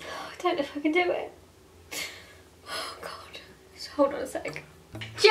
I don't know if I can do it. Oh God. Hold on a sec. Joking!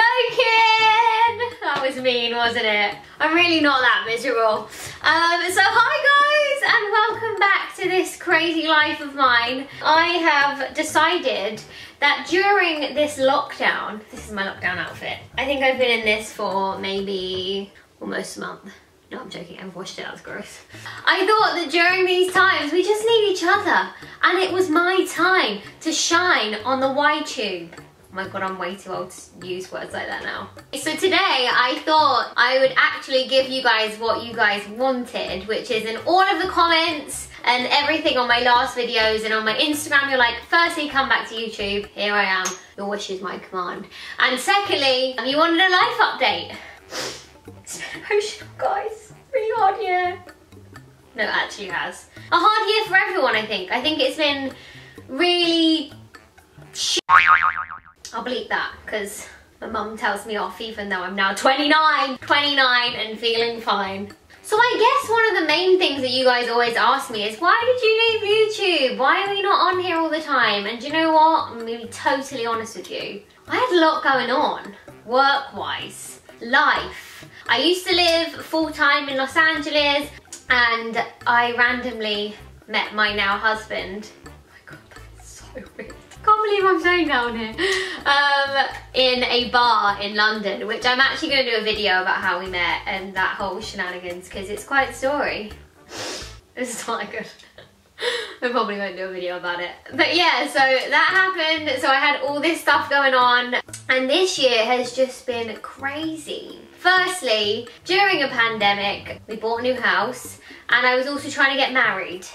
That was mean, wasn't it? I'm really not that miserable. Um, so hi guys, and welcome back to this crazy life of mine. I have decided that during this lockdown, this is my lockdown outfit. I think I've been in this for maybe almost a month. No, I'm joking, I've washed it, that was gross. I thought that during these times, we just need each other. And it was my time to shine on the Y-Tube. Oh my god, I'm way too old to use words like that now. So today I thought I would actually give you guys what you guys wanted, which is in all of the comments and everything on my last videos and on my Instagram, you're like, firstly, come back to YouTube. Here I am. Your wish is my command. And secondly, you wanted a life update. Oh, Emotional, guys. Really hard year. No, it actually has. A hard year for everyone, I think. I think it's been really I'll bleep that because my mum tells me off even though I'm now 29, 29 and feeling fine. So I guess one of the main things that you guys always ask me is why did you leave YouTube? Why are we not on here all the time? And do you know what? I'm gonna be totally honest with you. I had a lot going on, work-wise, life. I used to live full-time in Los Angeles and I randomly met my now husband. Oh my god, that's so weird can't believe I'm saying that on here. Um, in a bar in London, which I'm actually going to do a video about how we met and that whole shenanigans because it's quite a story. This is not good. I probably won't do a video about it. But yeah, so that happened. So I had all this stuff going on and this year has just been crazy. Firstly, during a pandemic, we bought a new house and I was also trying to get married.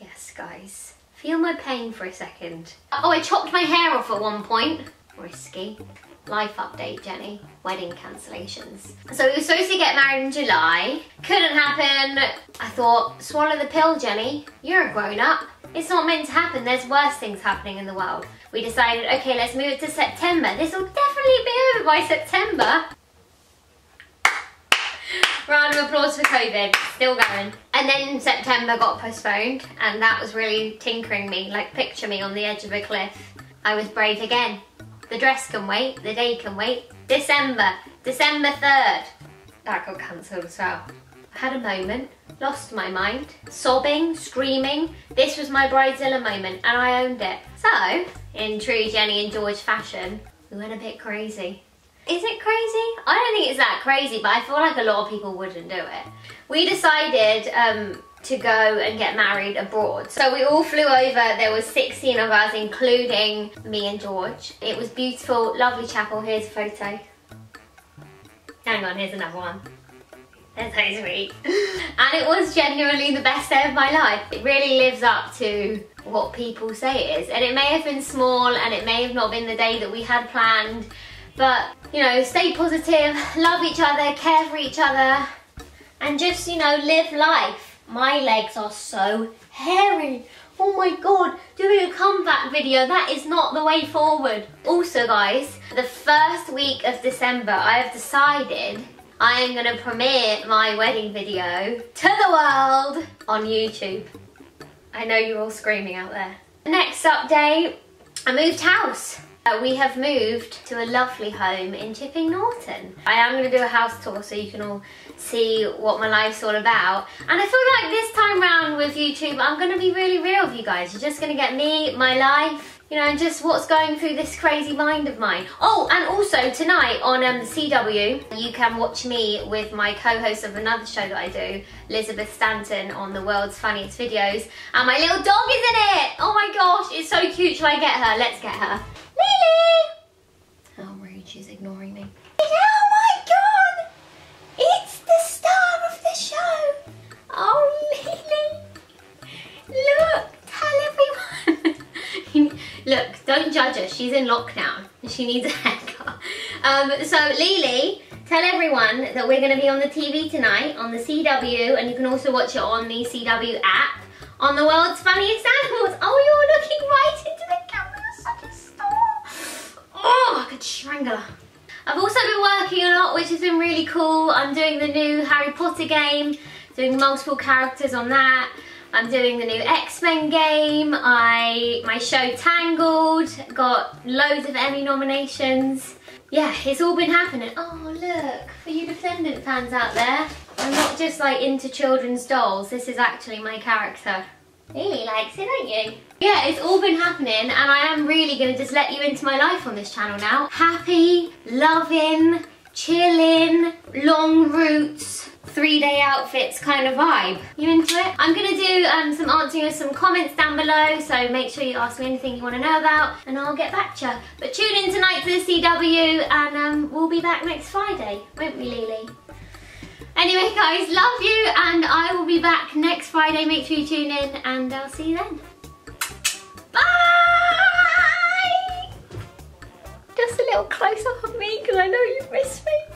Yes, guys Feel my pain for a second. Oh, I chopped my hair off at one point. Risky. Life update, Jenny. Wedding cancellations. So we were supposed to get married in July. Couldn't happen. I thought, swallow the pill, Jenny. You're a grown up. It's not meant to happen. There's worse things happening in the world. We decided, okay, let's move it to September. This will definitely be over by September. Round of applause for COVID, still going. And then September got postponed and that was really tinkering me, like picture me on the edge of a cliff. I was brave again. The dress can wait, the day can wait. December, December 3rd. That got cancelled as well. I had a moment, lost my mind, sobbing, screaming. This was my bridezilla moment and I owned it. So, in true Jenny and George fashion, we went a bit crazy. Is it crazy? I don't think it's that crazy, but I feel like a lot of people wouldn't do it. We decided um, to go and get married abroad. So we all flew over. There was 16 of us, including me and George. It was beautiful, lovely chapel. Here's a photo. Hang on, here's another one. That's so sweet. and it was genuinely the best day of my life. It really lives up to what people say it is. And it may have been small and it may have not been the day that we had planned but, you know, stay positive, love each other, care for each other, and just, you know, live life. My legs are so hairy. Oh my god, doing a comeback video, that is not the way forward. Also guys, the first week of December, I have decided I am going to premiere my wedding video to the world on YouTube. I know you're all screaming out there. Next update, I moved house. Uh, we have moved to a lovely home in Chipping Norton. I am going to do a house tour so you can all see what my life's all about. And I feel like this time round with YouTube, I'm going to be really real with you guys. You're just going to get me, my life, you know, and just what's going through this crazy mind of mine. Oh, and also tonight on um, CW, you can watch me with my co-host of another show that I do, Elizabeth Stanton, on the world's funniest videos. And my little dog is in it! Oh my gosh, it's so cute. Shall I get her? Let's get her. How rude, she's ignoring me. Oh my god! It's the star of the show! Oh, Lily! Look, tell everyone. Look, don't judge her. She's in lockdown. She needs a haircut. Um, so, Lily, tell everyone that we're going to be on the TV tonight on the CW, and you can also watch it on the CW app on the world's funniest animals. Been really cool. I'm doing the new Harry Potter game, doing multiple characters on that. I'm doing the new X-Men game. I My show Tangled got loads of Emmy nominations. Yeah, it's all been happening. Oh, look, for you Descendant fans out there, I'm not just like into children's dolls. This is actually my character. Really likes it, don't you? Yeah, it's all been happening and I am really going to just let you into my life on this channel now. Happy, loving, chilling, long roots, three day outfits kind of vibe. You into it? I'm gonna do um, some answering of some comments down below, so make sure you ask me anything you wanna know about and I'll get back to you. But tune in tonight for the CW and um, we'll be back next Friday, won't we Lily? Anyway guys, love you and I will be back next Friday. Make sure you tune in and I'll see you then. Little close up of me because I know you've missed me.